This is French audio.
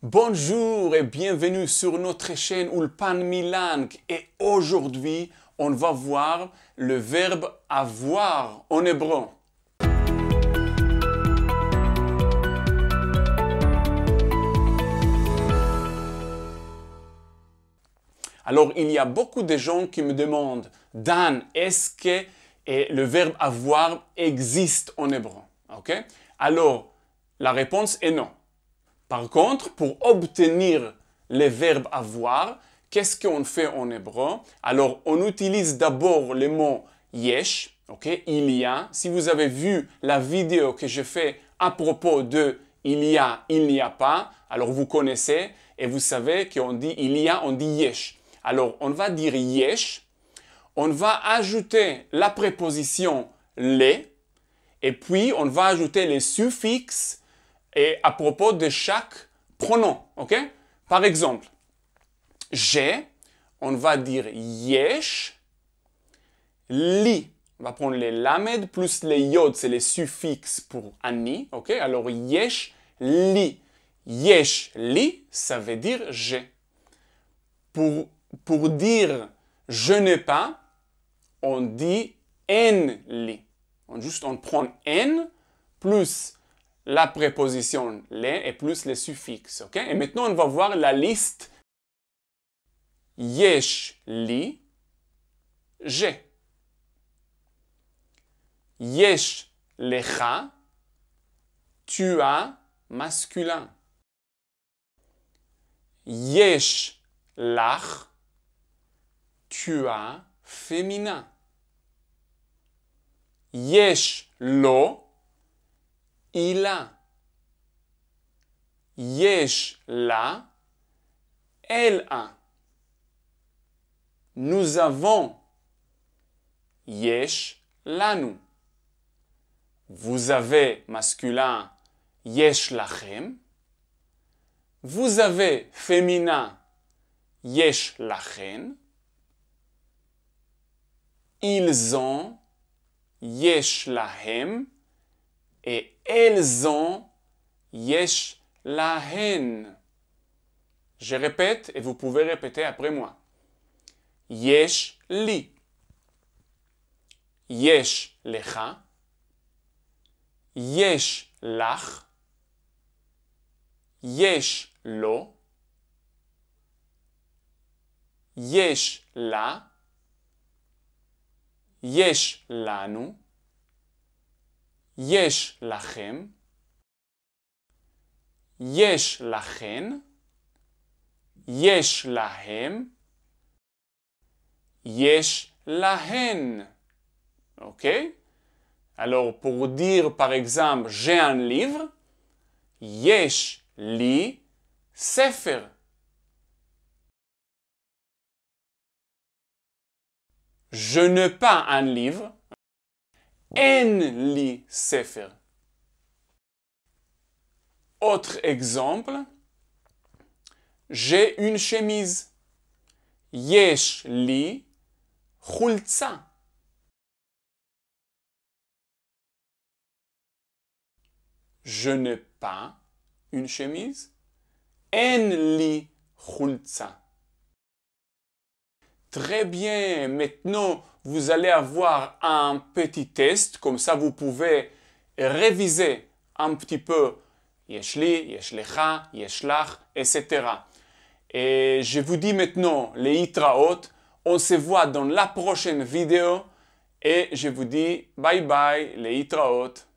Bonjour et bienvenue sur notre chaîne Ulpan Milan et aujourd'hui on va voir le verbe avoir en hébreu. Alors il y a beaucoup de gens qui me demandent Dan, est-ce que le verbe avoir existe en hébreu? Ok? Alors la réponse est non. Par contre, pour obtenir les verbes avoir, qu'est-ce qu'on fait en hébreu? Alors, on utilise d'abord le mot yesh, ok? Il y a. Si vous avez vu la vidéo que j'ai fait à propos de il y a, il n'y a pas, alors vous connaissez et vous savez qu'on dit il y a, on dit yesh. Alors, on va dire yesh, on va ajouter la préposition les, et puis on va ajouter les suffixes et à propos de chaque pronom. ok? Par exemple, j'ai, on va dire yesh, li. On va prendre les lamed plus les yod, c'est les suffixes pour ani. ok? Alors yesh, li. Yesh, li, ça veut dire j'ai. Pour, pour dire je n'ai pas, on dit en li. On, juste, on prend en plus la préposition les et plus les suffixes. Et maintenant, on va voir la liste. Yesh li, j'ai. Yesh lecha, tu as masculin. Yesh lach, tu as féminin. Yesh lo, il a. Yesh la, elle a. Nous avons. Yesh lanu. Vous avez masculin. Yesh lachem. Vous avez féminin. Yesh lachen. Ils ont. Yesh lahem et elles ont yesh lahen. Je répète et vous pouvez répéter après moi. Yesh li. Yesh lecha. Yesh lach. Yesh lo. Yesh la. Yesh lanu. Yesh lachem. Yesh lachen. Yesh lahem. Yesh lahen. OK Alors, pour dire par exemple j'ai un livre, Yesh li sefer. Je n'ai pas un livre, en sefer. Autre exemple, j'ai une chemise. Yesh li. Je n'ai pas une chemise. En li. Très bien, maintenant vous allez avoir un petit test, comme ça vous pouvez réviser un petit peu Yeshli, Yeshlecha, Yeshlach, etc. Et je vous dis maintenant les Itraot, on se voit dans la prochaine vidéo et je vous dis bye bye les Itraot.